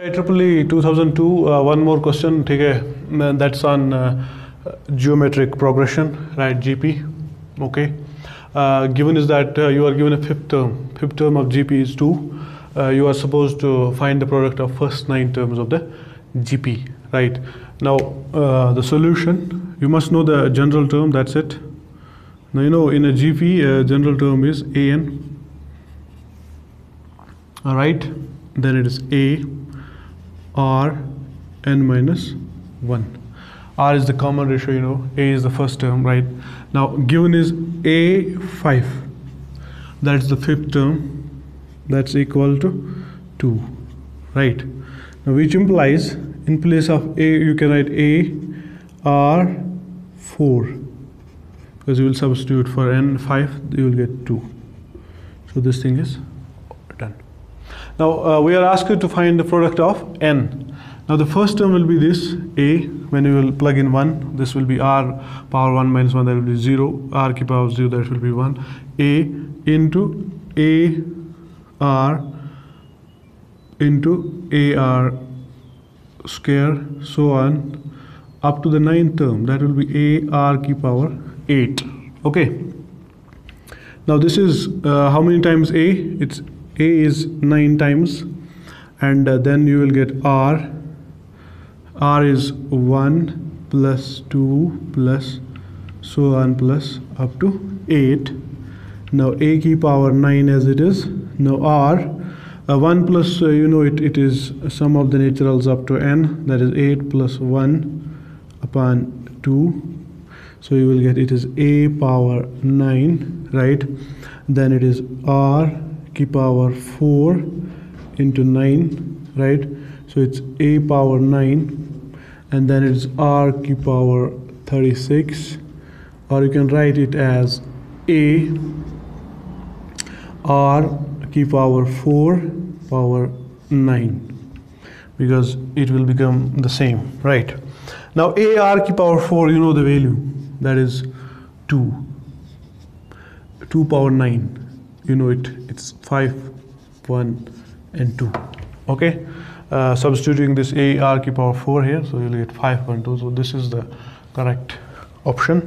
AIEEE 2002, uh, one more question, okay, uh, that's on uh, geometric progression, right, GP, okay. Uh, given is that uh, you are given a fifth term, fifth term of GP is 2, uh, you are supposed to find the product of first 9 terms of the GP, right. Now, the solution, you must know the general term, that's it. Now, you know, in a GP, general term is AN, all right, then it is A, r n minus 1 r is the common ratio you know. A is the first term right? Now given is a 5 that's the fifth term. That's equal to 2 right? Now which implies in place of a you can write a r 4 because you will substitute for n 5 you will get 2 so this thing is now uh, we are asked to find the product of n. Now the first term will be this a. When you will plug in 1 this will be r. Power 1 minus 1 that will be 0 r ki power 0 that will be 1 a into a r into a r square so on up to the ninth term. That will be a r ki power 8 okay. Now this is uh, how many times a? It's a is 9 times and uh, then you will get r. R is 1 plus 2 plus so on plus up to 8 now a key power 9 as it is. Now r uh, 1 plus uh, you know it, it is sum of the naturals up to n that is 8 plus 1 upon 2 so you will get it is a power 9 right? Then it is r key power 4 into 9 right? So it's a power 9 and then it's r key power 36 or you can write it as a r key power 4 power 9 because it will become the same right? Now a r key power 4 you know the value that is 2 2 power 9 you know it it's 5 1 and 2 okay? Uh, substituting this a r key power 4 here so you'll get 5 1 2 so this is the correct option